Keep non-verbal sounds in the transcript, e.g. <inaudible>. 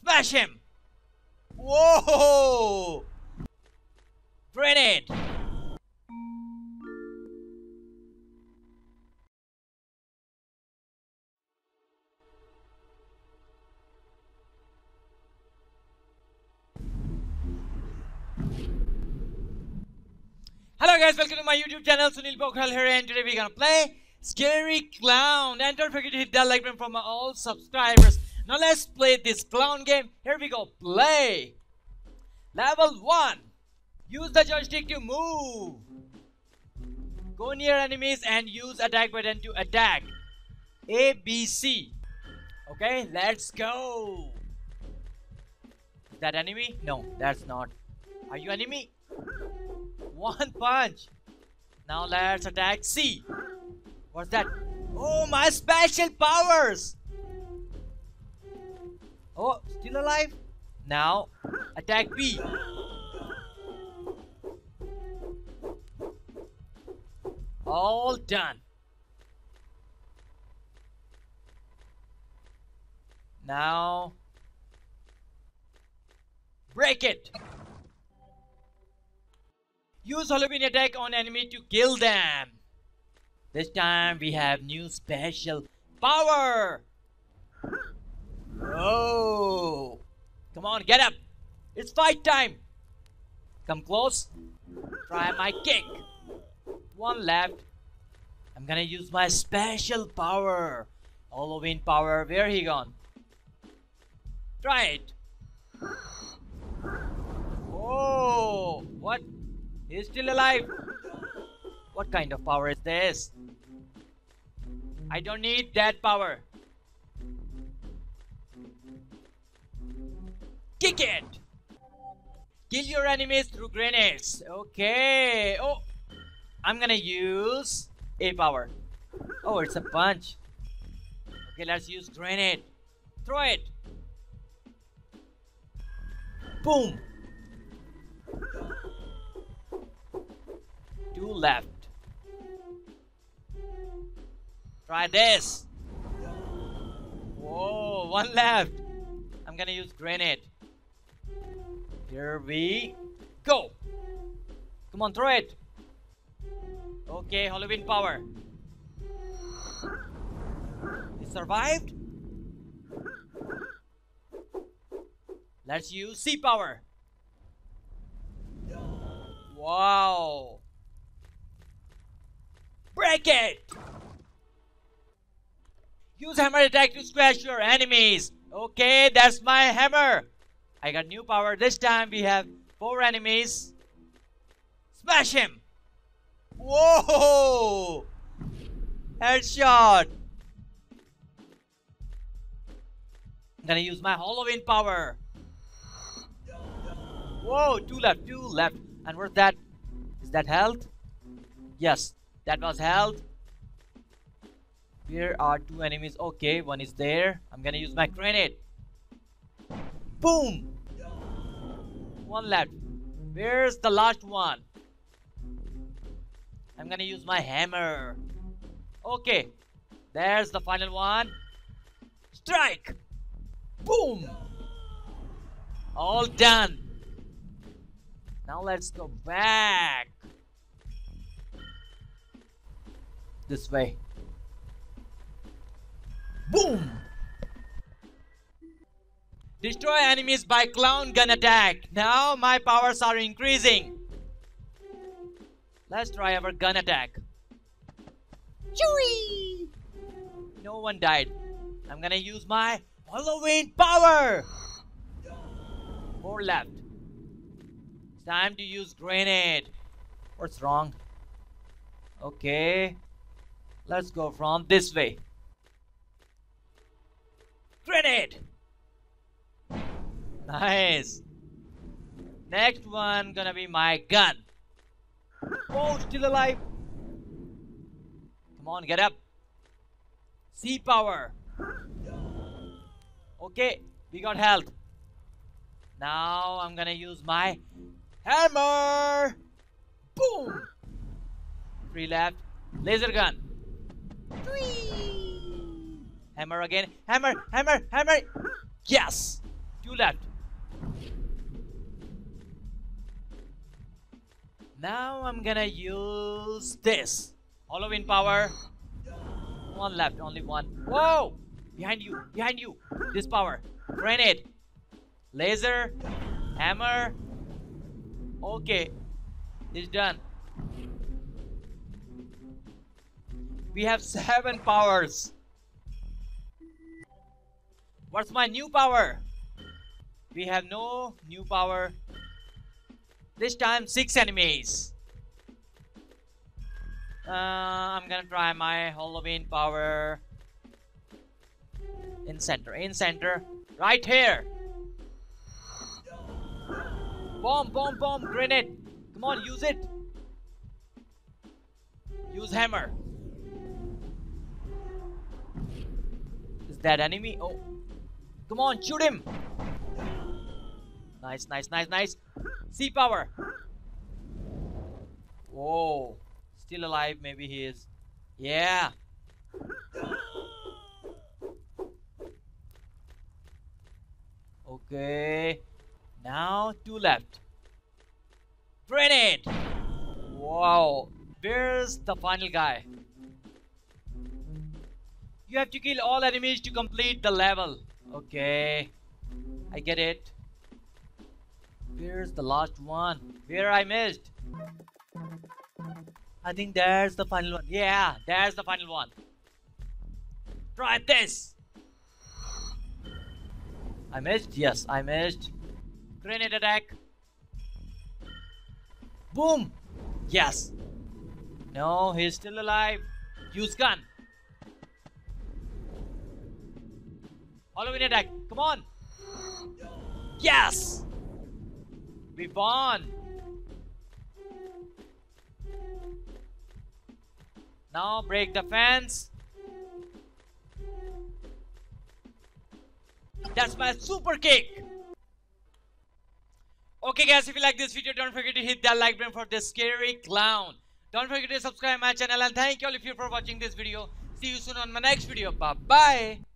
Smash him! Whoa! Grenade! Hello guys, welcome to my YouTube channel, Sunil Pokhriyal here and today we're gonna play Scary Clown and don't forget to hit that like button for my all subscribers. Now let's play this clown game. Here we go, play! Level 1 Use the joystick to move. Go near enemies and use attack button to attack. A, B, C. Okay, let's go. Is that enemy? No, that's not. Are you enemy? <laughs> One punch. Now let's attack C. What's that? Oh, my special powers. Oh, still alive? Now, attack B. All done. Now, break it. Use Halloween attack on enemy to kill them. This time we have new special power. Oh. Come on, get up. It's fight time. Come close. Try my kick. One left. I'm gonna use my special power. Halloween power. Where he gone? Try it. Oh, what? He's still alive. What kind of power is this? I don't need that power. Kick it! Kill your enemies through grenades. Okay. Oh, I'm gonna use a power. Oh, it's a punch. Okay, let's use grenade. Throw it. Boom. Two left. Try this. Whoa, one left. I'm gonna use grenade. Here we go. Come on, throw it. Okay, Halloween power. He survived. Let's use C power. Wow. Break it! Use hammer attack to smash your enemies. Okay, that's my hammer. I got new power. This time we have four enemies. Smash him! Whoa! Headshot! I'm gonna use my Halloween power. Whoa, two left, two left. And what's that? Is that health? Yes, that was health. Here are two enemies. Okay, one is there. I'm gonna use my grenade. Boom! One left. Where's the last one? I'm gonna use my hammer. Okay, there's the final one. Strike! Boom! All done. Now let's go back. This way. Boom! Destroy enemies by clown gun attack. Now my powers are increasing. Let's try our gun attack. Chewie! No one died. I'm gonna use my Halloween power. Four left. It's time to use grenade. What's wrong? Okay. Let's go from this way. Grenade! Nice. Next one gonna be my gun. Oh, still alive. Come on, get up. C power. Okay, we got health. Now I'm gonna use my hammer. Boom. Three left. Laser gun. Three. Hammer again. Hammer, hammer, hammer. Yes. Two left. Now I'm gonna use this. Halloween power. One left, only one. Whoa! Behind you, behind you. This power. Grenade. Laser. Hammer. Okay. It's done. We have seven powers. What's my new power? We have no new power. This time six enemies. Uh, I'm gonna try my Halloween power. In center, in center. Right here. Bomb, bomb, bomb, grenade. Come on, use it. Use hammer. Is that enemy? Oh. Come on, shoot him. Nice, nice, nice, nice. C power. Whoa. Still alive, maybe he is. Yeah. Okay. Now two left. Grenade! Wow. Where's the final guy? You have to kill all enemies to complete the level. Okay. I get it. Where's the last one? Where I missed? I think there's the final one. Yeah, there's the final one. Try this. I missed? Yes, I missed. Grenade attack. Boom! Yes. No, he's still alive. Use gun. Halloween attack. Come on. Yes! Won. Now break the fence. That's my super kick. Okay guys, if you like this video, don't forget to hit that like button for this scary clown. Don't forget to subscribe my channel and thank you all of you for watching this video. See you soon on my next video. Bye bye.